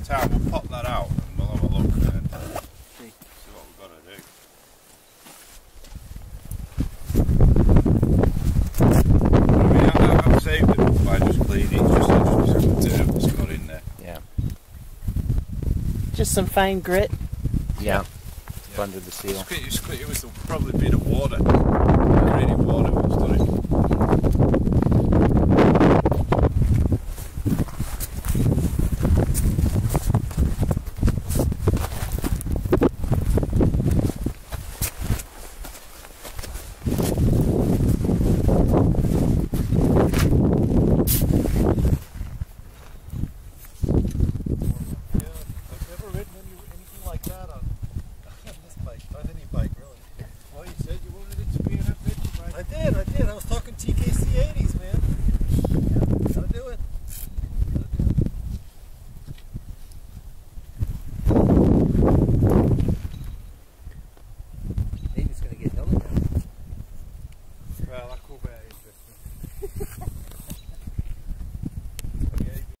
of time, we'll pop that out and we'll have a look and see, what we've got to do. I mean, I, have saved it by just cleaning, just, it's dirt that's got in there. Yeah. Just some fine grit. Yeah. yeah. Under the seal. It was, it was probably a bit of water. I did. I was talking TKC 80s, man. Yeah, gotta do it. David's gonna get done. Well, I cool bad